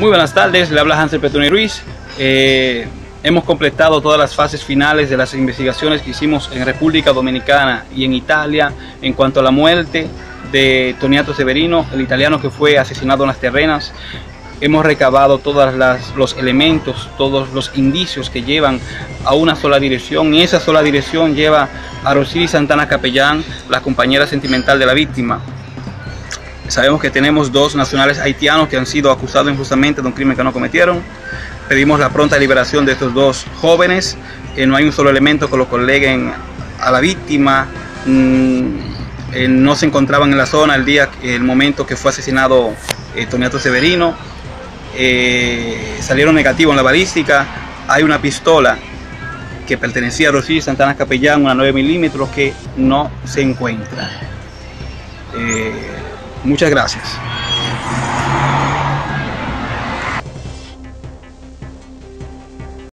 Muy buenas tardes, le habla Hansel Petoni Ruiz. Eh, hemos completado todas las fases finales de las investigaciones que hicimos en República Dominicana y en Italia en cuanto a la muerte de Toniato Severino, el italiano que fue asesinado en las terrenas. Hemos recabado todos los elementos, todos los indicios que llevan a una sola dirección y esa sola dirección lleva a Rosiri Santana Capellán, la compañera sentimental de la víctima, Sabemos que tenemos dos nacionales haitianos que han sido acusados injustamente de un crimen que no cometieron. Pedimos la pronta liberación de estos dos jóvenes. no hay un solo elemento que lo coleguen a la víctima. Mm, eh, no se encontraban en la zona el día, el momento que fue asesinado eh, Toniato Severino. Eh, salieron negativos en la balística. Hay una pistola que pertenecía a Rosy Santana Capellán, una 9 milímetros, que no se encuentra. Muchas gracias.